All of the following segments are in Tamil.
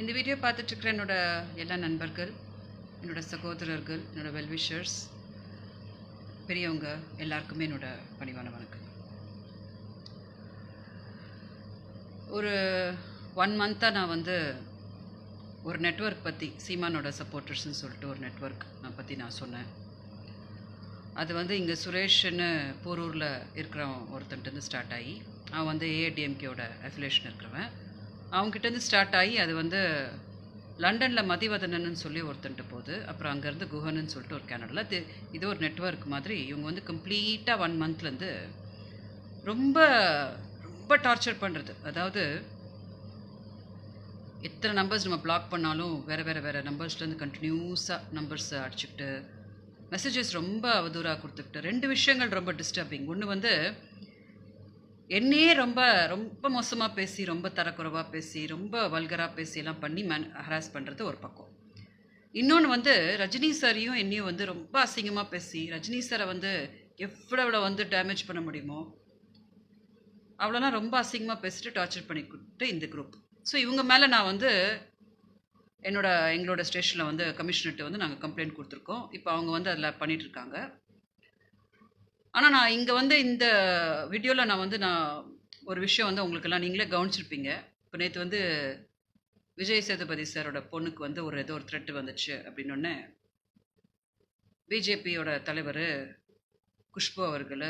இந்த வீடியோ பார்த்துட்ருக்கிற என்னோட எல்லா நண்பர்கள் என்னோடய சகோதரர்கள் என்னோடய வெல்விஷர்ஸ் பெரியவங்க எல்லாருக்குமே என்னோட பணிவான வணக்கம். ஒரு ஒன் மந்த்தாக நான் வந்து ஒரு நெட்வொர்க் பற்றி சீமானோட சப்போர்ட்டர்ஸ்னு சொல்லிட்டு ஒரு நெட்வொர்க் நான் பற்றி நான் சொன்னேன். அது வந்து இங்கே சுரேஷ்னு போரூரில் இருக்கிற ஒருத்தன்ட்டு ஸ்டார்ட் ஆகி அவன் வந்து ஏடிஎம்கேயோட அஃபிலேஷன் இருக்கிறவன். அவங்ககிட்டேருந்து ஸ்டார்ட் ஆகி அது வந்து லண்டனில் மதிவதனன்னு சொல்லி ஒருத்தன்ட்டு போகுது அப்புறம் அங்கேருந்து குஹன்னு சொல்லிட்டு ஒரு கேனடில் இது இது ஒரு நெட்வொர்க் மாதிரி இவங்க வந்து கம்ப்ளீட்டாக ஒன் மந்த்லேருந்து ரொம்ப ரொம்ப டார்ச்சர் பண்ணுறது அதாவது எத்தனை நம்பர்ஸ் நம்ம பிளாக் பண்ணாலும் வேறு வேறு வேறு நம்பர்ஸ்லேருந்து கண்டினியூஸாக நம்பர்ஸ் அடிச்சுக்கிட்டு மெசேஜஸ் ரொம்ப அவதூறாக கொடுத்துக்கிட்டு ரெண்டு விஷயங்கள் ரொம்ப டிஸ்டர்பிங் ஒன்று வந்து என்னையே ரொம்ப ரொம்ப மோசமாக பேசி ரொம்ப தரக்குறைவாக பேசி ரொம்ப வல்கராக பேசி எல்லாம் பண்ணி மேன் ஹராஸ் பண்ணுறது ஒரு பக்கம். இன்னொன்று வந்து ரஜினி சாரையும் என்னையும் வந்து ரொம்ப அசிங்கமாக பேசி ரஜினி சாரை வந்து எவ்வளோ வந்து டேமேஜ் பண்ண முடியுமோ அவ்வளோலாம் ரொம்ப அசிங்கமாக பேசிட்டு டார்ச்சர் பண்ணி இந்த குரூப் ஸோ இவங்க மேலே நான் வந்து என்னோட எங்களோட ஸ்டேஷனில் வந்து கமிஷனர்கிட்ட வந்து நாங்கள் கம்ப்ளைண்ட் கொடுத்துருக்கோம். இப்போ அவங்க வந்து அதில் பண்ணிகிட்ருக்காங்க ஆனால் நான் இங்கே வந்து இந்த வீடியோவில் நான் வந்து நான் ஒரு விஷயம் வந்து உங்களுக்கெல்லாம் நீங்களே கவனிச்சிருப்பீங்க. இப்போ நேற்று வந்து விஜய் சேதுபதி சாரோட பொண்ணுக்கு வந்து ஒரு ஏதோ ஒரு த்ரெட்டு வந்துச்சு அப்படின்னொன்னே பிஜேபியோட தலைவர் குஷ்பு அவர்கள்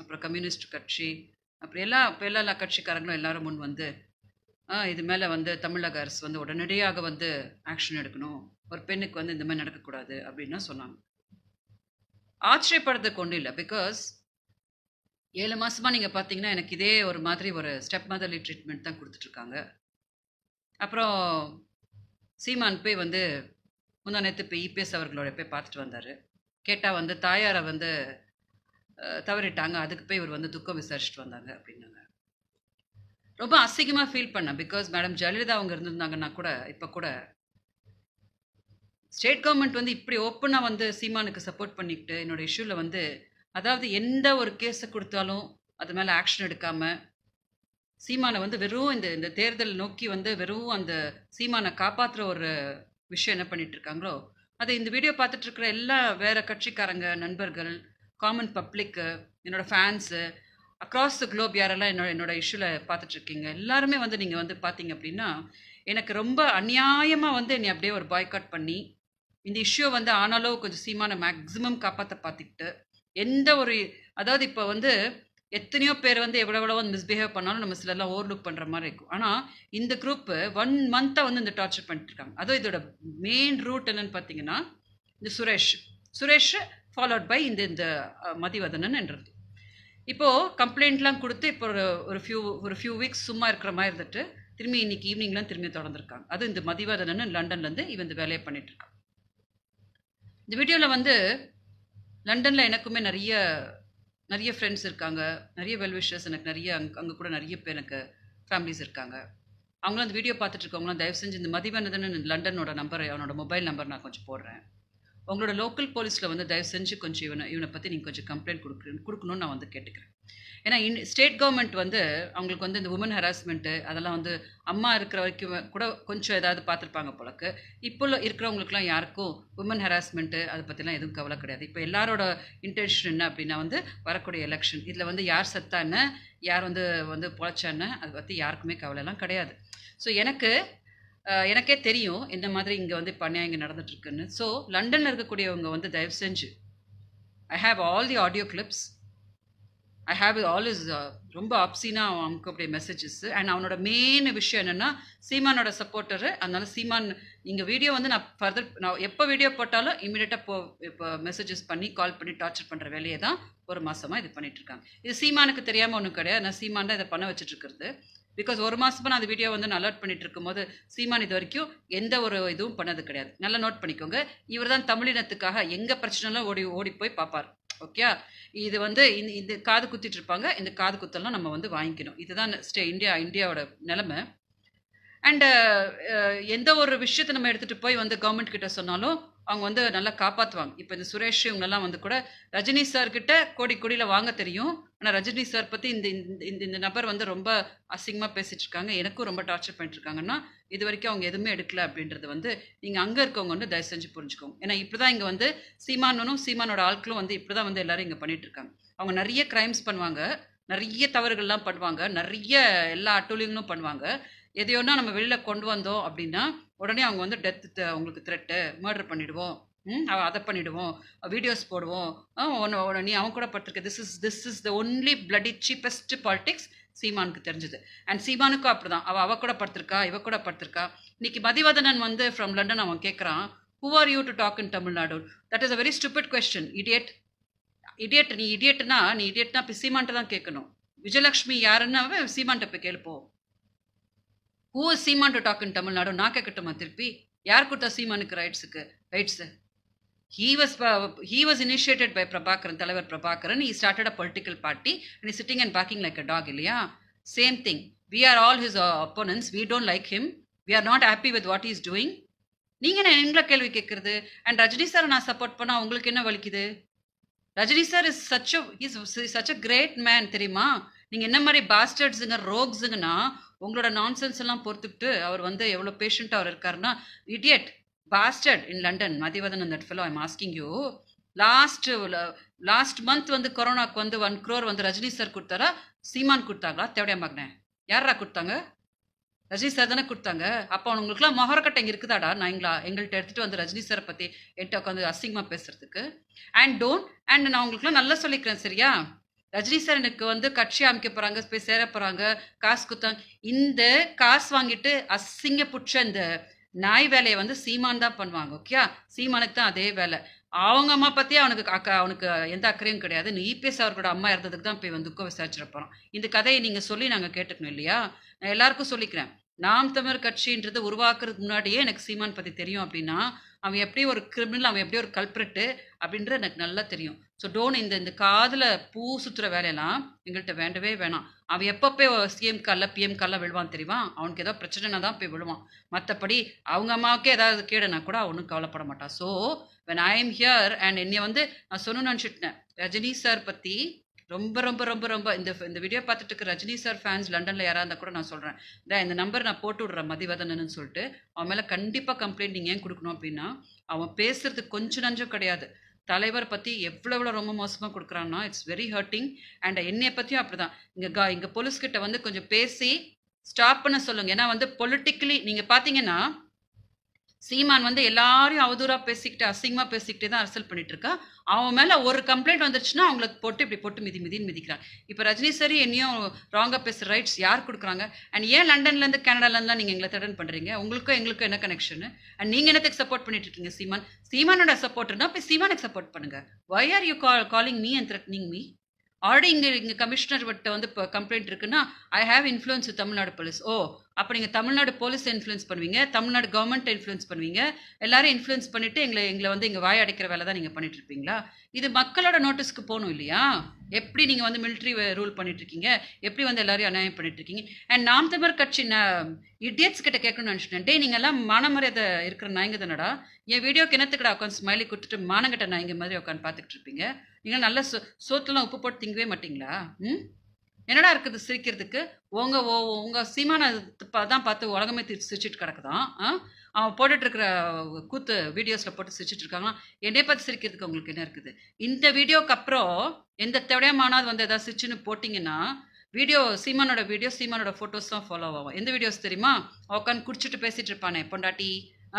அப்புறம் கம்யூனிஸ்ட் கட்சி அப்புறம் எல்லா இப்போ எல்லா எல்லா கட்சிக்காரங்களும் எல்லாரும் முன் வந்து இது மேலே வந்து தமிழக அரசு வந்து உடனடியாக வந்து ஆக்ஷன் எடுக்கணும். ஒரு பெண்ணுக்கு வந்து இந்த மாதிரி நடக்கக்கூடாது அப்படின்னு சொன்னாங்க. ஆச்சரியப்படுறதுக்கு ஒன்றும் இல்லை பிகாஸ் ஏழு மாதமாக நீங்கள் பார்த்தீங்கன்னா எனக்கு இதே ஒரு மாதிரி ஒரு ஸ்டெப் மதர்லி ட்ரீட்மெண்ட் தான் கொடுத்துட்ருக்காங்க. அப்புறம் சீமான் போய் வந்து முந்தா நேற்று போய் இபிஎஸ் அவர்களோட போய் பார்த்துட்டு வந்தார். கேட்டால் வந்து தாயாரை வந்து தவறிட்டாங்க. அதுக்கு போய் இவர் வந்து துக்கம் விசாரிச்சுட்டு வந்தாங்க அப்படின்னாங்க. ரொம்ப அசிங்கமாக ஃபீல் பண்ணேன். பிகாஸ் மேடம் ஜெயலலிதா அவங்க இருந்திருந்தாங்கன்னா கூட இப்போ கூட ஸ்டேட் கவர்மெண்ட் வந்து இப்படி ஓப்பனாக வந்து சீமானுக்கு சப்போர்ட் பண்ணிக்கிட்டு என்னோட இஷ்யூவில் வந்து அதாவது எந்த ஒரு கேஸை கொடுத்தாலும் அது மேலே ஆக்ஷன் எடுக்காமல் சீமானை வந்து வெறும் இந்த இந்த தேர்தல் நோக்கி வந்து வெறும் அந்த சீமானை காப்பாற்றுற ஒரு விஷயம் என்ன பண்ணிட்டு இருக்காங்களோ அது இந்த வீடியோ பார்த்துட்டு இருக்கிற எல்லா வேற கட்சிக்காரங்க நண்பர்கள் காமன் பப்ளிக்கு என்னோட ஃபேன்ஸு அக்ராஸ் த குளோப் யாரெல்லாம் என்னோட என்னோட இஷ்யூவில் பார்த்துட்ருக்கீங்க எல்லாருமே வந்து நீங்கள் வந்து பார்த்தீங்க அப்படின்னா எனக்கு ரொம்ப அநியாயமாக வந்து என்னை அப்படியே ஒரு பாய்காட் பண்ணி இந்த இஷ்யூ வந்து ஆனாலும் கொஞ்சம் சீமான மேக்ஸிமம் காப்பாற்ற பார்த்துக்கிட்டு எந்த ஒரு அதாவது இப்போ வந்து எத்தனையோ பேர் வந்து எவ்வளோ எவ்வளோ வந்து மிஸ்பிஹேவ் பண்ணாலும் நம்ம சிலர்லாம் ஓவர்லுக் பண்ணுற மாதிரி இருக்கும். ஆனால் இந்த குரூப்பு ஒன் மந்த்தாக வந்து இந்த டார்ச்சர் பண்ணிட்டு இருக்காங்க அதுவும் இதோட மெயின் ரூட் என்னன்னு பார்த்தீங்கன்னா இந்த சுரேஷ். சுரேஷ் ஃபாலோட் பை இந்த இந்த மதிவதனன் என்றது. இப்போது கம்ப்ளைண்ட்லாம் கொடுத்து இப்போ ஒரு ஒரு ஃபியூ ஒரு ஃபியூ வீக்ஸ் சும்மா இருக்கிற மாதிரி இருந்துட்டு திரும்பி இன்னைக்கு ஈவினிங்லாம் திரும்பி தொடர்ந்துருக்காங்க. அது இந்த மதிவதனன் லண்டன்லேருந்து இவன் இந்த வேலையை பண்ணிகிட்ருக்கான் இந்த வீடியோவில் வந்து லண்டனில் எனக்குமே நிறைய நிறைய ஃப்ரெண்ட்ஸ் இருக்காங்க. நிறைய வெல்விஷர்ஸ் எனக்கு நிறைய அங்கே அங்கே கூட நிறைய பேர் எனக்கு ஃபேமிலிஸ் இருக்காங்க. அவங்களும் அந்த வீடியோ பார்த்துட்ருக்கவங்களாம் தயவு செஞ்சு இந்த மதிவானதுன்னு லண்டனோட நம்பர் அவனோட மொபைல் நம்பர் நான் கொஞ்சம் போடுறேன். உங்களோட லோக்கல் போலீஸில் வந்து தயவு செஞ்சு கொஞ்சம் இவனை இவனை பற்றி நீங்கள் கொஞ்சம் கம்ப்ளைண்ட் கொடுக்கு கொடுக்கணும்னு நான் வந்து கேட்டுக்கிறேன். ஏன்னா இன் ஸ்டேட் கவர்மெண்ட் வந்து அவங்களுக்கு வந்து இந்த உமன் ஹராஸ்மெண்ட்டு அதெல்லாம் வந்து அம்மா இருக்கிற வரைக்கும் கூட கொஞ்சம் ஏதாவது பார்த்துருப்பாங்க போலக்கு. இப்போ இருக்கிறவங்களுக்குலாம் யாருக்கும் உமன் ஹராஸ்மெண்ட்டு அதை பற்றிலாம் எதுவும் கவலை கிடையாது. இப்போ எல்லாரோட இன்டென்ஷன் என்ன அப்படின்னா வந்து வரக்கூடிய எலெக்ஷன் இதில் வந்து யார் சத்தான்னு யார் வந்து வந்து பொழைச்சான்னு அதை பற்றி யாருக்குமே கவலைலாம் கிடையாது. ஸோ எனக்கு எனக்கே தெரியும் இந்த மாதிரி இங்கே வந்து இப்போ அநியாயம் நடந்துட்டுருக்குன்னு ஸோ லண்டனில் இருக்கக்கூடியவங்க வந்து தயவு செஞ்சு I have all the audio clips I have all is ரொம்ப அப்சீனாக அவன் அமுக்கக்கூடிய மெசேஜஸ் அண்ட் அவனோட மெயின் விஷயம் என்னென்னா சீமானோட சப்போர்ட்டரு அதனால சீமான் இங்கே வீடியோ வந்து நான் ஃபர்தர் நான் எப்போ வீடியோ போட்டாலும் இமீடியட்டாக போ இப்போ மெசேஜஸ் பண்ணி கால் பண்ணி டார்ச்சர் பண்ணுற வேலையை தான் ஒரு மாதமாக இது பண்ணிகிட்ருக்காங்க இது சீமானுக்கு தெரியாமல் ஒன்றும் கிடையாது. நான் சீமான் தான் இதை பண்ண வச்சுட்ருக்கிறது பிகாஸ் ஒரு மாதமாக நான் அந்த வீடியோ வந்து நான் அலர்ட் பண்ணிட்டு இருக்கும்போது சீமான் இது வரைக்கும் எந்த ஒரு இதுவும் பண்ணது கிடையாது. நல்லா நோட் பண்ணிக்கோங்க. இவர் தான் தமிழினத்துக்காக எங்கே பிரச்சனைலாம் ஓடி ஓடி போய் பார்ப்பார். ஓகே? இது வந்து இந்த இந்த காது குத்திட்டு இருப்பாங்க. இந்த காது குத்தெல்லாம் நம்ம வந்து வாங்கிக்கணும். இதுதான் ஸ்டே இந்தியா இந்தியாவோட நிலமை. அண்டு எந்த ஒரு விஷயத்தை நம்ம எடுத்துகிட்டு போய் வந்து கவர்மெண்ட் கிட்ட சொன்னாலும் அவங்க வந்து நல்லா காப்பாற்றுவாங்க இப்போ இந்த சுரேஷ் இவங்கெல்லாம் வந்து கூட ரஜினி சார் கிட்ட கோடி கோடியில் வாங்க தெரியும். ஆனால் ரஜினி சார் பற்றி இந்த இந்த இந்த இந்த நபர் வந்து ரொம்ப அசிங்கமாக பேசிட்டு இருக்காங்க. எனக்கும் ரொம்ப டார்ச்சர் பண்ணிட்டு இருக்காங்கன்னா இது வரைக்கும் அவங்க எதுவுமே எடுக்கல அப்படின்றது வந்து நீங்கள் அங்கே இருக்கவங்க வந்து தயவு செஞ்சு புரிஞ்சுக்கோங்க. ஏன்னா இப்படி தான் இங்கே வந்து சீமானனும் சீமானோட ஆட்களும் வந்து இப்படி தான் வந்து எல்லாரும் இங்கே பண்ணிட்டு இருக்காங்க. அவங்க நிறைய கிரைம்ஸ் பண்ணுவாங்க. நிறைய தவறுகள்லாம் பண்ணுவாங்க. நிறைய எல்லா அட்டூழியங்களும் பண்ணுவாங்க. எதையோனா நம்ம வெளியில் கொண்டு வந்தோம் அப்படின்னா உடனே அவங்க வந்து டெத்து உங்களுக்கு த்ரெட்டு மர்டர் பண்ணிவிடுவோம் ம் அவள் அதை பண்ணிவிடுவோம் வீடியோஸ் போடுவோம். ஒன்று ஒன்று நீ அவன் கூட படுத்திருக்க. This is this is the only bloody cheapest politics சீமானுக்கு தெரிஞ்சது. அண்ட் சீமானுக்கும் அப்படி தான் அவள் அவள் கூட படுத்திருக்கா இவ கூட படுத்திருக்கா. இன்னைக்கு மதிவதனன் வந்து ஃப்ரம் லண்டன் அவன் கேட்குறான் who are you to talk in Tamil Nadu that is a very stupid question idiot idiot நீ இடியட்னா நீ இடியட்னா இப்போ சீமான்ட்ட தான் கேட்கணும். விஜயலட்சுமி யாருன்னாவே சீமான்ட்ட போய் கேள்ப்போ. Who Seeman to talk in Tamil Nadu நான் கேட்கட்டுமா திருப்பி? யார் கொடுத்தா சீமானுக்கு ரைட்ஸுக்கு rights he was he was initiated by Prabhakaran தலைவர் Prabhakaran he started a political party and sitting and barking like a dog இல்லையா? Same thing we are all his opponents we don't like him we are not happy with what is doing நீங்கள் என்ன எங்களை கேள்வி கேட்குறது அண்ட் ரஜினி சார் நான் சப்போர்ட் பண்ணால் உங்களுக்கு என்ன வலிக்குது? Rajini sir is such is such a great man தெரியுமா? நீங்கள் என்ன மாதிரி பாஸ்டர்ட்ஸுங்க ரோக்ஸுங்கன்னா உங்களோட நான்சென்ஸ் எல்லாம் பொறுத்துக்கிட்டு அவர் வந்து எவ்வளோ பேஷண்ட்டாக அவர் இருக்காருன்னா idiot bastard in London Mathivathan that fellow I'm asking you last last month வந்து கொரோனாக்கு வந்து ஒன் க்ரோர் வந்து ரஜினி சார் கொடுத்தாரா சீமான் கொடுத்தாங்களா தேவடியா மகனே யாரா கொடுத்தாங்க? ரஜினி சார் தானே கொடுத்தாங்க. அப்போ உங்களுக்குலாம் மொஹரக்கட்டை இங்கே இருக்குதாடா? நான் எங்களா எங்கள்கிட்ட எடுத்துகிட்டு வந்து ரஜினி சாரை பற்றி என்கிட்ட உட்காந்து அசிங்கமாக பேசுறதுக்கு. அண்ட் டோன்ட் அண்ட் நான் உங்களுக்குலாம் நல்லா சொல்லிக்கிறேன் சரியா? ரஜினி சார் எனக்கு வந்து கட்சி அமைக்க போகிறாங்க போய் சேர போகிறாங்க காசு குத்தாங்க இந்த காசு வாங்கிட்டு அசிங்க புடிச்ச இந்த நாய் வேலையை வந்து சீமான் தான் பண்ணுவாங்க ஓகே சீமானுக்கு தான் அதே வேலை. அவங்க அம்மா பற்றி அவனுக்கு அக்கா அவனுக்கு எந்த அக்கறையும் கிடையாது. நீ இபிஎஸ் அவர்களோட அம்மா இருந்ததுக்கு தான் போய் வந்து துக்கம் விசாரிச்சிருப்போம் இந்த கதையை நீங்கள் சொல்லி நாங்கள் கேட்டுக்கணும் இல்லையா? நான் எல்லாருக்கும் சொல்லிக்கிறேன். நாம் தமிழர் கட்சின்றது உருவாக்குறதுக்கு முன்னாடியே எனக்கு சீமான் பற்றி தெரியும் அப்படின்னா அவன் எப்படி ஒரு கிரிமினல் அவன் எப்படி ஒரு கல்பிரட்டு அப்படின்றது எனக்கு நல்லா தெரியும். ஸோ டோன் இந்த இந்த காதில் பூ சுற்றுற வேலையெல்லாம் எங்கள்கிட்ட வேண்டவே வேணாம். அவன் எப்பப்போ சிஎம் காலில் பிஎம் காலில் விழுவான் தெரியுமா? அவனுக்கு ஏதோ பிரச்சனைனா தான் போய் விழுவான். மற்றபடி அவங்க அம்மாவுக்கே ஏதாவது கேடுனா கூட அவனும் கவலைப்பட மாட்டான். So when I am here and என்னை வந்து நான் சொல்லணும்னு நினச்சிட்டேன். ரஜினி சார் பற்றி ரொம்ப ரொம்ப ரொம்ப ரொம்ப இந்த இந்த வீடியோ பார்த்துட்டு இருக்க ரஜினி சார் ஃபேன்ஸ் லண்டனில் யாராக இருந்தால் கூட நான் சொல்கிறேன் இந்த நம்பர் நான் போட்டு விட்றேன் மதிவதனன்னு சொல்லிட்டு. அவன் மேலே கண்டிப்பாக கம்ப்ளைண்ட் நீங்கள் ஏன் கொடுக்கணும் அப்படின்னா அவன் பேசுறது கொஞ்சம் நஞ்சம் கிடையாது. தலைவர் பற்றி எவ்வளோ எவ்வளோ ரொம்ப மோசமாக கொடுக்குறான்னா இட்ஸ் வெரி ஹர்ட்டிங் அண்ட் என்னைய பற்றியும் அப்படி தான் இங்கே கா இங்கே போலீஸ்கிட்ட வந்து கொஞ்சம் பேசி ஸ்டாப் பண்ண சொல்லுங்கள் ஏன்னா வந்து பொலிட்டிக்கலி நீங்கள் பார்த்தீங்கன்னா சீமான் வந்து எல்லாரையும் அவதூறாக பேசிக்கிட்டு அசிங்கமாக பேசிக்கிட்டே தான் அரசியல் பண்ணிட்டு இருக்கா அவன் மேலே ஒரு கம்ப்ளைண்ட் வந்துருச்சுன்னா அவங்களுக்கு போட்டு இப்படி போட்டு மிதி மிதின்னு மிதிக்கிறான். இப்போ ரஜினி சரி என்னையும் ராங்காக பேசுகிற ரைட்ஸ் யார் கொடுக்குறாங்க? அண்ட் ஏன் லண்டன்லேருந்து கனடாலேருந்துலாம் நீங்கள் எங்களை தடன் பண்ணுறீங்க உங்களுக்கும் எங்களுக்கும் என்ன கனெக்ஷனு அண்ட் நீங்கள் என்னத்துக்கு சப்போர்ட் பண்ணிட்டு இருக்கீங்க சீமான்? சீமானோட சப்போர்ட்னா இப்போ சீமானுக்கு சப்போர்ட் பண்ணுங்கள் why are you call calling me and threatening me already இங்கே இங்கே கமிஷனர் விட்ட வந்து இப்போ கம்ப்ளைண்ட் இருக்குன்னா I have influence with Tamil Nadu police ஓ அப்போ நீங்கள் தமிழ்நாடு போலீஸ் இன்ஃப்ளூயன்ஸ் பண்ணுவீங்க தமிழ்நாடு கவர்மெண்ட் இன்ஃப்ளூயன்ஸ் பண்ணுவீங்க எல்லாரும் இன்ஃப்ளூயன்ஸ் பண்ணிவிட்டு எங்களை எங்களை வந்து இங்கே வாய் அடைக்கிற வேலை தான் நீங்கள் பண்ணிட்டு இருப்பீங்களா? இது மக்களோட நோட்டீஸ்க்கு போகணும் இல்லையா? எப்படி நீங்கள் வந்து மிலிட்ரி ரூல் பண்ணிட்டு இருக்கீங்க? எப்படி வந்து எல்லாரையும் அநியாயம் பண்ணிட்டு இருக்கீங்க? அண்ட் நாம் தமிழ் கட்சி நான் இடியட்ஸ் கிட்ட கேட்கணும்னு நினச்சிட்டேன். டே நீங்கள் எல்லாம் மானமரியாதை இருக்கிற நாய்ங்க தானடா? என் வீடியோ கிணத்துக்கிட்ட உட்காந்து ஸ்மைலி கொடுத்துட்டு மானங்கிட்ட நாயங்க மாதிரி உட்காந்து பார்த்துக்கிட்டு இருப்பீங்க? நீங்கள் நல்ல சோ சோத்துலாம் உப்பு போட்டு திங்கவே மாட்டிங்களா? ம்? என்னடா இருக்குது சிரிக்கிறதுக்கு? உங்க ஓ உங்க சீமான தான் பார்த்து உலகமே தி சிரிச்சிட்டு கிடக்குதான். ஆ? அவன் போட்டுட்டு இருக்கிற கூத்து வீடியோஸில் போட்டு சிரிச்சிட்டு இருக்காங்க என்னைய பார்த்து சிரிக்கிறதுக்கு உங்களுக்கு என்ன இருக்குது? இந்த வீடியோக்கு அப்புறம் எந்த தேவையமானாவது வந்து ஏதாவது சிரிச்சுன்னு போட்டிங்கன்னா வீடியோ சீமானோட வீடியோ சீமானோட ஃபோட்டோஸ் தான் ஃபாலோ ஆகும். எந்த வீடியோஸ் தெரியுமா? உட்காந்து குடிச்சிட்டு பேசிட்டு இருப்பானே பொண்டாட்டி.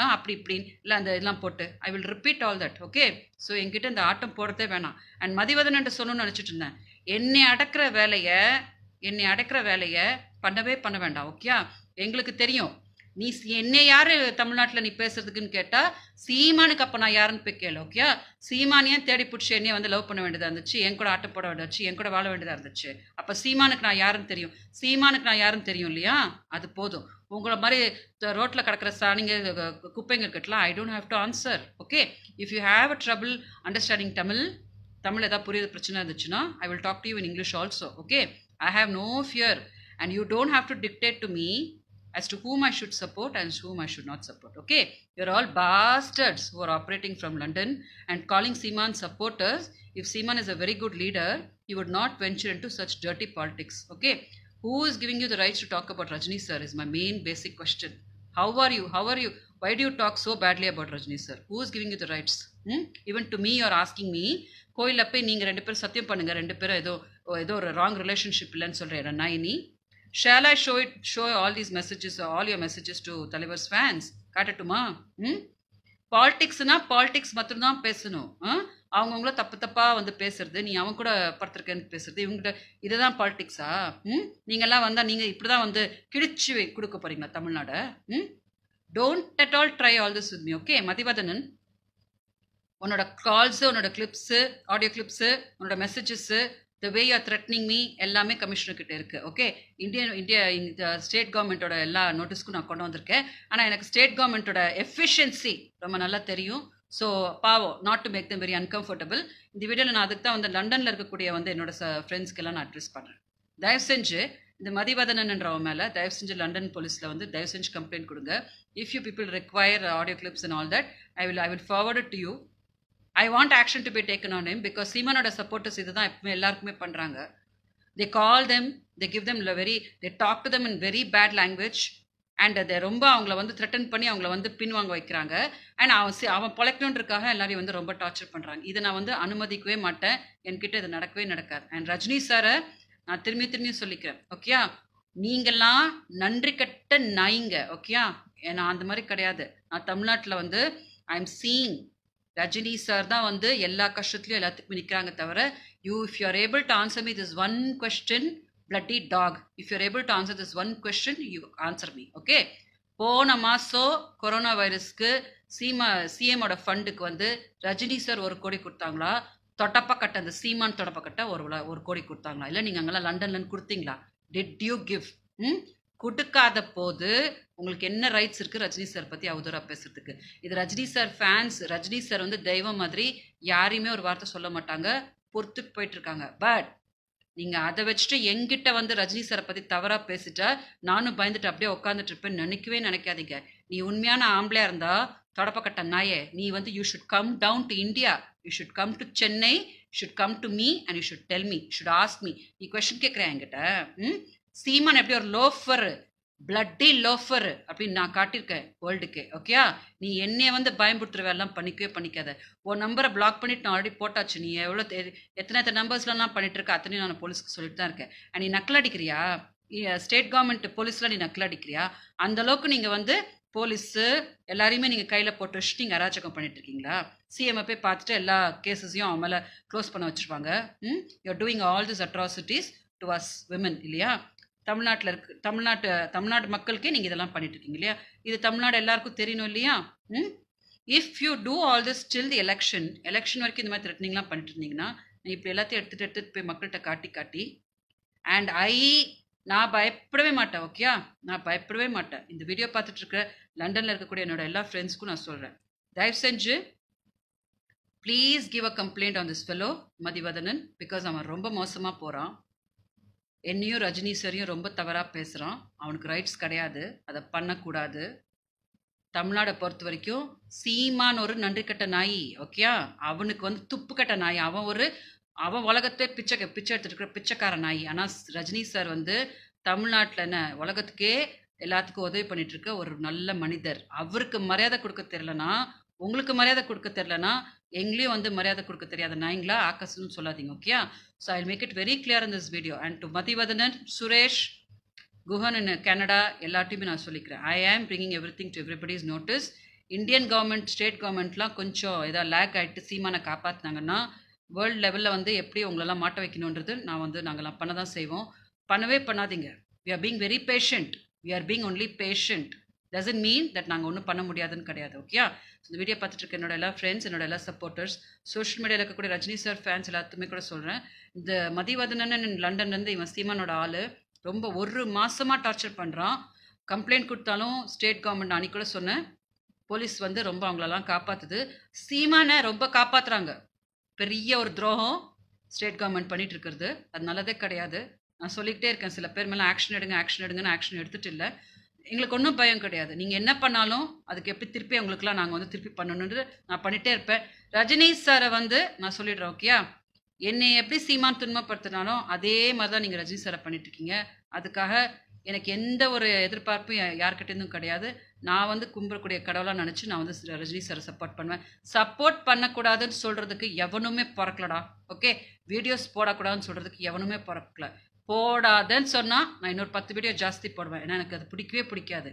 அப்படி இப்படின்னு இல்லை அந்த இதெல்லாம் போட்டு. I will repeat all that okay so என்கிட்ட இந்த ஆட்டம் போடுறதே வேணாம். அண்ட் மதிவதனன்ட்டு சொல்லணும்னு நினச்சிட்டு இருந்தேன். என்னை அடக்கிற வேலையை என்னை அடக்கிற வேலையை பண்ணவே பண்ண வேண்டாம் ஓகே எங்களுக்கு தெரியும். நீ என்னை யாரு தமிழ்நாட்டில் நீ பேசுறதுக்குன்னு கேட்டால் சீமானுக்கு அப்போ நான் யாருன்னு போய் கேளு ஓகே சீமானியே தேடி பிடிச்சி என்னைய வந்து லவ் பண்ண வேண்டியதாக இருந்துச்சு? என் கூட ஆட்டம் போட வேண்டியதாச்சு என் கூட வாழ வேண்டியதாக இருந்துச்சு? அப்போ சீமானுக்கு நான் யாருன்னு தெரியும்? சீமானுக்கு நான் யாருன்னு தெரியும் இல்லையா? அது போதும். உங்களை மாதிரி ரோட்டில் கிடக்கிற சாணிங்க குப்பைங்க இருக்கட்டலாம் I don't have to answer okay if you have a trouble understanding Tamil Tamil ஏதாவது புரியுது பிரச்சனை இருந்துச்சுன்னா I will talk to you in English also okay I have no fear and you don't have to dictate to me as to whom I should support and whom I should not support. Okay, you're all bastards who are operating from London and calling Seaman supporters. If Seaman is a very good leader, he would not venture into such dirty politics. Okay, who is giving you the rights to talk about Rajni sir? Is my main basic question. How are you? How are you? Why do you talk so badly about Rajni sir? Who is giving you the rights? Hmm? Even to me, you're asking me. கோயிலில் போய் நீங்கள் ரெண்டு பேரும் சத்தியம் பண்ணுங்க ரெண்டு பேரும் ஏதோ ஏதோ ஒரு ராங் ரிலேஷன்ஷிப் இல்லைன்னு சொல்கிறேன் நைனி shall I show it show all these messages all your messages to தலைவர்ஸ் fans காட்டட்டுமா? ம்? பாலிடிக்ஸ்னா பாலிடிக்ஸ் மட்டும்தான் பேசணும். அவங்கவுங்கள தப்பு தப்பாக வந்து பேசுறது நீ அவங்க கூட படுத்திருக்கேன்னு பேசுறது இவங்ககிட்ட இதுதான் பாலிடிக்ஸா ம்? நீங்கள்லாம் வந்தால் நீங்கள் இப்படி தான் வந்து கிழிச்சு கொடுக்க போறீங்களா தமிழ்நாடை? ம்? Don't at all try all this with me okay Mathivathanan உன்னோட கால்ஸு உன்னோட கிளிப்ஸு ஆடியோ கிளிப்ஸு உன்னோட messages the way are threatening me எல்லாமே கமிஷனர்கிட்ட இருக்குது ஓகே இந்தியன் இந்தியா இந்த ஸ்டேட் கவர்மெண்ட்டோட எல்லா நோட்டீஸ்க்கும் நான் கொண்டு வந்திருக்கேன். ஆனால் எனக்கு ஸ்டேட் கவர்மெண்ட்டோட எஃபிஷியன்சி ரொம்ப நல்லா தெரியும். ஸோ பாவம் not to make them very uncomfortable இந்த வீடியோவில் நான் அதுக்கு தான் வந்து லண்டனில் இருக்கக்கூடிய வந்து என்னோட ச ஃப்ரெண்ட்ஸ்க்கெல்லாம் நான் அட்ரஸ் பண்ணுறேன் தயவு செஞ்சு இந்த மதிவதனன்றவன் மேலே தயவு செஞ்சு லண்டன் போலீஸில் வந்து தயவு செஞ்சு கம்ப்ளைண்ட் கொடுங்க. If you people require audio clips and all that I will I will forward to you I want action to be taken on him because சீமானோட சப்போர்ட்டர்ஸ் இதுதான் எப்பவுமே எல்லாருக்குமே பண்ணுறாங்க they call them they give them very they talk to them in very bad language and அதை ரொம்ப அவங்கள வந்து த்ரெட்டன் பண்ணி அவங்கள வந்து பின்வாங்க வைக்கிறாங்க. அண்ட் அவன் அவன் பொழைக்கணுன்றக்காக எல்லாரையும் வந்து ரொம்ப டார்ச்சர் பண்ணுறாங்க இதை நான் வந்து அனுமதிக்கவே மாட்டேன். என்கிட்ட இது நடக்கவே நடக்காது. அண்ட் ரஜினி சாரை நான் திரும்பி திரும்பி சொல்லிக்கிறேன். ஓகேயா நீங்கள்லாம் நன்றி கட்ட நாய்ங்க. ஓகேயா நான் அந்த மாதிரி கிடையாது. நான் தமிழ்நாட்டில் வந்து I am seeing Rajini sir தான் வந்து எல்லா கஷ்டத்துலையும் எல்லாத்துக்குமே நிற்கிறாங்க தவிர you if you are able to answer me this one question bloody dog if you're able to answer this one question you answer me okay போன மாதம் கொரோனா வைரஸ்க்கு சீமா சிஎமோட ஃபண்டுக்கு வந்து ரஜினி சார் ஒரு கோடி கொடுத்தாங்களா? தொடப்பக்கட்ட அந்த சீமான் தொடப்பக்கட்ட ஒரு ஒரு கோடி கொடுத்தாங்களா? இல்லை நீங்கள் அங்கெல்லாம் லண்டன்லன்னு கொடுத்தீங்களா? டிட் யூ கிவ் ம்? கொடுக்காத போது உங்களுக்கு என்ன ரைட்ஸ் இருக்குது ரஜினி சார் பற்றி அவதூறாக பேசுறதுக்கு. இது Rajini sir fans Rajini sir வந்து தெய்வம் மாதிரி யாரையுமே ஒரு வார்த்தை சொல்ல மாட்டாங்க. பொறுத்துக்கு போயிட்டு இருக்காங்க பட் நீங்கள் அதை வச்சுட்டு எங்கிட்ட வந்து ரஜினி சாரை பற்றி தவறாக பேசிட்டா நானும் பயந்துட்டு அப்படியே உட்காந்துட்டு இருப்பேன் நினைக்கவே நினைக்காதீங்க. நீ உண்மையான ஆம்பளையாக இருந்தால் தொடப்பக்கட்ட நாயே நீ வந்து you should come down to India you should come to Chennai should come to me and you should tell me should ask me நீ கொஷின் கேட்குறேன் என்கிட்ட? ம்? சீமான் எப்படி ஒரு லோஃபர் பிளட்டி லோஃபர் அப்படின்னு நான் காட்டியிருக்கேன் வேர்ல்டுக்கு ஓகேயா நீ என்னைய வந்து பயன்படுத்துற எல்லாம் பண்ணிக்கவே பண்ணிக்காத. உன் நம்பரை பிளாக் பண்ணிட்டு நான் ஆல்ரெடி போட்டாச்சு. நீ எவ்வளோ எத்தனை எத்தனை நம்பர்ஸ்லாம் பண்ணிட்டு இருக்க? அத்தனையும் நான் போலீஸ்க்கு சொல்லிட்டு தான் இருக்கேன். நீ நக்கல் அடிக்கிறியா? ஸ்டேட் கவர்மெண்ட் போலீஸ்லாம் நீ நக்கல் அடிக்கிறியா? அந்த அளவுக்கு நீங்கள் வந்து போலீஸு எல்லாரையுமே நீங்கள் கையில் போட்டு வச்சுட்டு நீங்கள் அராஜகம் பண்ணிட்டு இருக்கீங்களா? சிஎம்ஐ போய் பார்த்துட்டு எல்லா கேசஸையும் அவன் மேலே க்ளோஸ் பண்ண வச்சுருப்பாங்க ம்? You're doing all this atrocities to us women இல்லையா? தமிழ்நாட்டில் இருக்கு தமிழ்நாட்டு தமிழ்நாடு மக்களுக்கே நீங்கள் இதெல்லாம் பண்ணிட்டு இருக்கீங்க இல்லையா? இது தமிழ்நாடு எல்லாருக்கும் தெரியணும் இல்லையா? ம்? If you do all this still the election election வரைக்கும் இந்த மாதிரி த்ரெட்னிங்லாம் பண்ணிட்டு இருந்தீங்கன்னா நீ இப்படி எல்லாத்தையும் எடுத்துகிட்டு எடுத்துகிட்டு போய் மக்கள்கிட்ட காட்டி காட்டி அண்ட் ஐ நான் பயப்படவே மாட்டேன் ஓகேயா நான் பயப்படவே மாட்டேன். இந்த வீடியோ பார்த்துட்டு இருக்கிற லண்டனில் இருக்கக்கூடிய என்னோட எல்லா ஃப்ரெண்ட்ஸ்க்கும் நான் சொல்கிறேன் தயவு செஞ்சு please give a complaint on this fellow Mathivathanan because அவன் ரொம்ப மோசமாக போகிறான் என்னையும் ரஜினி சாரையும் ரொம்ப தவறாக பேசுகிறான் அவனுக்கு ரைட்ஸ் கிடையாது. அதை பண்ணக்கூடாது. தமிழ்நாடை பொறுத்த வரைக்கும் சீமான் ஒரு நன்றி கட்ட நாய் ஓகேயா அவனுக்கு வந்து துப்பு கட்ட நாய். அவன் ஒரு அவன் உலகத்தை பிச்சை பிச்சை எடுத்துட்டு இருக்கிற பிச்சைக்கார நாய். ஆனால் ரஜினி சார் வந்து தமிழ்நாட்டில் என்ன உலகத்துக்கே எல்லாத்துக்கும் உதவி பண்ணிட்டு இருக்க ஒரு நல்ல மனிதர். அவருக்கு மரியாதை கொடுக்க தெரியலனா உங்களுக்கு மரியாதை கொடுக்க தெரிலனா எங்களையும் வந்து மரியாதை கொடுக்க தெரியாத நாய்ங்களா ஆக்கஸ்ன்னு சொல்லாதீங்க okay so I make it very clear in this video and to Mathivathanan Suresh Guhan in Canada எல்லாத்தையுமே நான் சொல்லிக்கிறேன். I am bringing everything to everybody's notice Indian government state கவர்மெண்ட்லாம் கொஞ்சம் ஏதாவது லேக் ஆகிட்டு சீமானை காப்பாற்றினாங்கன்னா வேர்ல்டு லெவலில் வந்து எப்படி உங்களெல்லாம் மாட்ட வைக்கணுன்றது நான் வந்து நாங்கள்லாம் பண்ண தான் செய்வோம். பண்ணவே பண்ணாதீங்க. We are being very patient we are being only patient doesn't mean that நாங்கள் ஒன்றும் பண்ண முடியாதுன்னு கிடையாது ஓகே இந்த வீடியோ பார்த்துட்டு இருக்க என்னோட எல்லா ஃப்ரெண்ட்ஸ் என்னோட எல்லா சப்போர்ட்டர்ஸ் சோஷியல் மீடியாவில் இருக்கக்கூடிய ரஜினி சார் ஃபேன்ஸ் எல்லாத்துமே கூட சொல்கிறேன் இந்த மதிவதனன் லண்டன்லேருந்து இவன் சீமானோட ஆள். ரொம்ப ஒரு மாதமாக டார்ச்சர் பண்ணுறான் கம்ப்ளைண்ட் கொடுத்தாலும் ஸ்டேட் கவர்மெண்ட் அன்றைக்கி கூட சொன்னேன். போலீஸ் வந்து ரொம்ப அவங்களெல்லாம் காப்பாற்றுது சீமானை ரொம்ப காப்பாற்றுறாங்க பெரிய ஒரு துரோகம் ஸ்டேட் கவர்மெண்ட் பண்ணிட்டு இருக்கிறது. அது நல்லதே கிடையாது. நான் சொல்லிக்கிட்டே இருக்கேன். சில பேர் மேலே ஆக்ஷன் எடுங்க ஆக்ஷன் எடுங்கன்னு ஆக்ஷன் எடுத்துகிட்டு இல்லை. எங்களுக்கு ஒன்றும் பயம் கிடையாது. நீங்கள் என்ன பண்ணாலும் அதுக்கு எப்படி திருப்பி உங்களுக்குலாம் நாங்கள் வந்து திருப்பி பண்ணணுன்றது நான் பண்ணிகிட்டே இருப்பேன். ரஜினி சாரை வந்து நான் சொல்லிடுறேன் ஓகேயா என்னை எப்படி சீமான் துன்பப்படுத்தினாலும் அதே மாதிரி தான் நீங்கள் ரஜினி சாரை பண்ணிட்டு இருக்கீங்க அதுக்காக எனக்கு எந்த ஒரு எதிர்பார்ப்பும் யா- யார்கிட்டேருந்தும் கிடையாது. நான் வந்து கும்பிடக்கூடிய கடவுளாக நினச்சி நான் வந்து ரஜினி சாரை சப்போர்ட் பண்ணுவேன். சப்போர்ட் பண்ணக்கூடாதுன்னு சொல்கிறதுக்கு எவனுமே பிறக்கலடா ஓகே வீடியோஸ் போடக்கூடாதுன்னு சொல்கிறதுக்கு எவனுமே பிறக்கல. போடாதன்னு சொன்னால் நான் இன்னொரு பத்து வீடியோ ஜாஸ்தி போடுவேன். ஏன்னா எனக்கு அது பிடிக்கவே பிடிக்காது.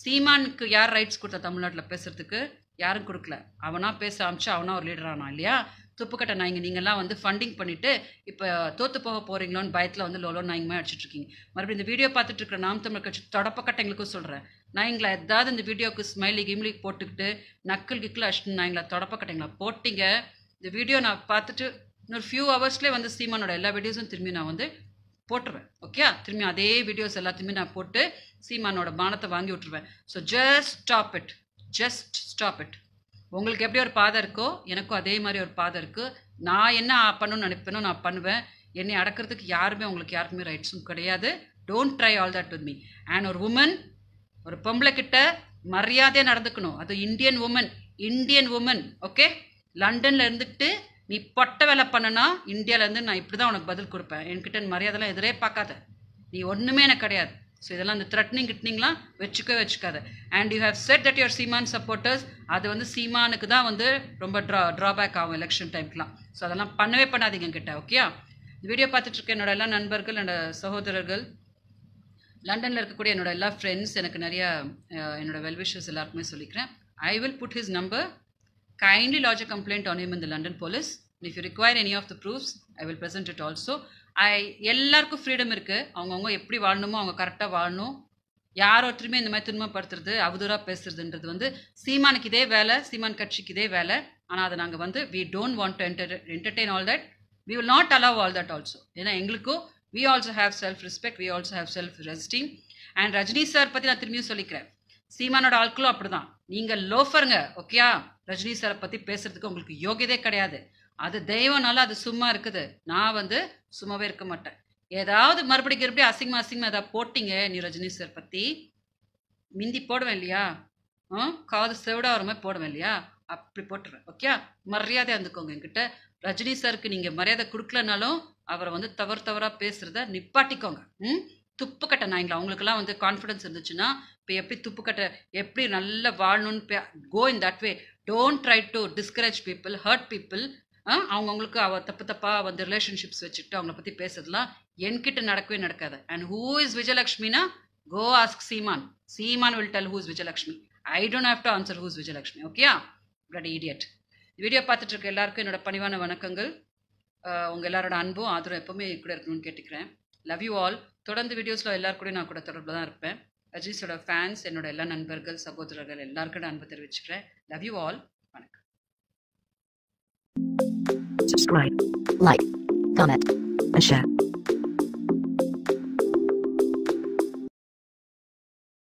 சீமானுக்கு யார் ரைட்ஸ் கொடுத்தா தமிழ்நாட்டில் பேசுகிறதுக்கு யாரும் கொடுக்கல. அவனா பேச ஆரம்பிச்சு அவனா ஒரு லீடர் ஆனா இல்லையா? துப்புக்கட்டை நாய்ங்க நீங்கள்லாம் வந்து ஃபண்டிங் பண்ணிவிட்டு இப்போ தோற்று போக போகிறீங்களோன்னு பயத்தில் வந்து லோலோ நாய்ங்கமே அடிச்சிட்டு அடிச்சிட்ருக்கீங்க மறுபடியும் இந்த வீடியோ பார்த்துட்டு இருக்கிற நாம் தமிழ் கட்சி தொடப்பக்கட்டைங்களுக்கும் சொல்கிறேன் நாய்ங்களா ஏதாவது இந்த வீடியோக்கு ஸ்மைலி கிம்லி போட்டுக்கிட்டு நக்கல் கிக்கில் அடிச்சுட்டு நாய்ங்களா தொடப்பக்கட்டைங்களா போட்டிங்க. இந்த வீடியோ நான் பார்த்துட்டு இன்னொரு ஃபியூ ஹவர்ஸ்லேயே வந்து சீமானோட எல்லா வீடியோஸும் திரும்பி நான் வந்து போட்டுருவேன். ஓகே திரும்பி அதே வீடியோஸ் எல்லாத்தையுமே நான் போட்டு சீமானோட பானத்தை வாங்கி விட்டுருவேன். So just stop it just stop it உங்களுக்கு எப்படி ஒரு பாதை இருக்கோ எனக்கும் அதே மாதிரி ஒரு பாதை இருக்குது நான் என்ன பண்ணணும்னு நினைப்பேனோ நான் பண்ணுவேன். என்னை அடக்கிறதுக்கு யாருமே உங்களுக்கு யாருக்குமே ரைட்ஸும் கிடையாது. Don't try all that with me and ஒரு உமன் ஒரு பொம்பளை கிட்ட மரியாதையாக நடந்துக்கணும். அது Indian woman Indian woman okay லண்டனில் இருந்துட்டு நீ பொட்ட வேலை பண்ணனா இந்தியாவிலேருந்து நான் இப்படி தான் உனக்கு பதில் கொடுப்பேன். என்கிட்ட மரியாதைலாம் எதிரே பார்க்காத. நீ ஒன்றுமே எனக்கு கிடையாது. ஸோ இதெல்லாம் இந்த த்ரெட்னிங் கிட்னிங்லாம் வச்சுக்கவே வச்சுக்காத. And you have said that your Seeman supporters அது வந்து சீமானுக்கு தான் வந்து ரொம்ப ட்ரா ட்ராபேக் ஆகும் எலெக்ஷன் டைம்க்குலாம் ஸோ அதெல்லாம் பண்ணவே பண்ணாதீங்க கிட்ட ஓகே இந்த வீடியோ பார்த்துட்டு இருக்க என்னோட எல்லா நண்பர்கள் என்னோட சகோதரர்கள் லண்டனில் இருக்கக்கூடிய என்னோட எல்லா ஃப்ரெண்ட்ஸ் எனக்கு நிறைய என்னோடய என்னோட எல்லாருக்குமே சொல்லிக்கிறேன். I will put his number kindly lodge a complaint on him in the london police. And if you require any of the proofs i will present it also. I எல்லாருக்கும் ஃப்ரீடம் இருக்குது அவங்கவுங்க எப்படி வாழணுமோ அவங்க கரெக்டாக வாழணும். யார் ஒருத்தருமே இந்த மாதிரி துன்பப்படுத்துறது அவதூறாக பேசுறதுன்றது வந்து சீமானுக்கு இதே வேலை சீமான் கட்சிக்கு இதே வேலை. ஆனால் அதை நாங்கள் வந்து we don't want to enter entertain all that we will not allow all that also ஏன்னா எங்களுக்கும் we also have self respect we also have self esteem and Rajini sir பற்றி நான் திரும்பியும் சொல்லிக்கிறேன். சீமானோட ஆட்களும் அப்படிதான். நீங்கள் லோஃபருங்க ஓகேயா ரஜினி சாரை பற்றி பேசுறதுக்கு உங்களுக்கு யோகியதே கிடையாது. அது தெய்வம்னால அது சும்மா இருக்குது. நான் வந்து சும்மாவே இருக்க மாட்டேன். ஏதாவது மறுபடியும் மறுபடியும் அசிங்கமா அசிங்கமா ஏதாவது போட்டீங்க நீ ரஜினி சார் பற்றி மிந்தி போடுவேன் இல்லையா? காது செவிடா வர மாதிரி போடுவேன் இல்லையா? அப்படி போட்டுருவேன் ஓகே மரியாதை இருந்துக்கோங்க என்கிட்ட. ரஜினி சாருக்கு நீங்கள் மரியாதை கொடுக்கலனாலும் அவரை வந்து தவறு தவறாக பேசுகிறத நிப்பாட்டிக்கோங்க ம்? துப்புக்கட்டை நாய்ங்களா? அவங்களுக்கெல்லாம் வந்து கான்ஃபிடன்ஸ் இருந்துச்சுன்னா இப்போ எப்படி துப்புக்கட்டை எப்படி நல்லா வாழணும்னு go in that way don't try to discourage people hurt people அவங்கவுங்களுக்கு அவ தப்பு தப்பாக வந்து ரிலேஷன்ஷிப்ஸ் வச்சுக்கிட்டு அவங்கள பற்றி பேசுறதுலாம் என்கிட்ட நடக்கவே நடக்காது. And who is விஜயலக்ஷ்மினா go ask Seeman Seeman will tell whose Vijayalakshmi I don't have to answer whose Vijayalakshmi ஓகேயா பிளட் இடியட் வீடியோ பார்த்துட்டு இருக்க எல்லாருக்கும் என்னோட பணிவான வணக்கங்கள். உங்கள் எல்லாரோட அன்பும் ஆதரவும் எப்பவுமே கூட இருக்கணும்னு கேட்டுக்கிறேன். லவ் யூ ஆல் தொடர்ந்து வீடியோஸில் எல்லாரும் நான் கூட தொடர்பில் தான் இருப்பேன். ரஜினிஸோட ஃபேன்ஸ் என்னோட எல்லா நண்பர்கள் சகோதரர்கள் எல்லாருக்கும் அன்பு தெரிவிச்சுக்கிறேன். லவ் யூ ஆல் வணக்கம். Subscribe, like, comment, and share.